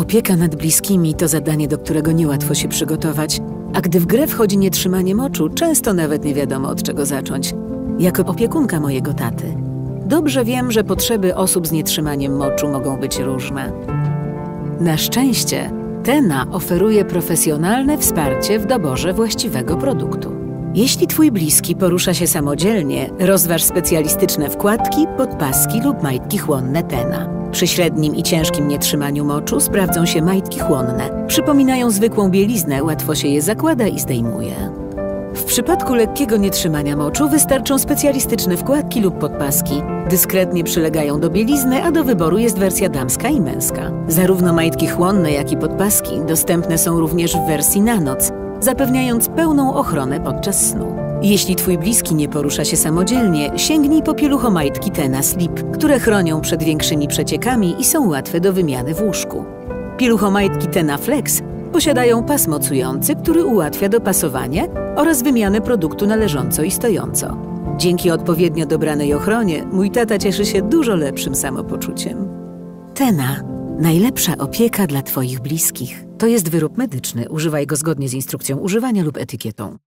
Opieka nad bliskimi to zadanie, do którego niełatwo się przygotować, a gdy w grę wchodzi nietrzymanie moczu, często nawet nie wiadomo od czego zacząć. Jako opiekunka mojego taty, dobrze wiem, że potrzeby osób z nietrzymaniem moczu mogą być różne. Na szczęście Tena oferuje profesjonalne wsparcie w doborze właściwego produktu. Jeśli Twój bliski porusza się samodzielnie, rozważ specjalistyczne wkładki, podpaski lub majtki chłonne Tena. Przy średnim i ciężkim nietrzymaniu moczu sprawdzą się majtki chłonne. Przypominają zwykłą bieliznę, łatwo się je zakłada i zdejmuje. W przypadku lekkiego nietrzymania moczu wystarczą specjalistyczne wkładki lub podpaski. Dyskretnie przylegają do bielizny, a do wyboru jest wersja damska i męska. Zarówno majtki chłonne, jak i podpaski dostępne są również w wersji na noc, zapewniając pełną ochronę podczas snu. Jeśli twój bliski nie porusza się samodzielnie, sięgnij po pieluchomajtki Tena Slip, które chronią przed większymi przeciekami i są łatwe do wymiany w łóżku. Pieluchomajtki Tena Flex posiadają pas mocujący, który ułatwia dopasowanie oraz wymianę produktu należąco i stojąco. Dzięki odpowiednio dobranej ochronie mój tata cieszy się dużo lepszym samopoczuciem. Tena. Najlepsza opieka dla Twoich bliskich. To jest wyrób medyczny. Używaj go zgodnie z instrukcją używania lub etykietą.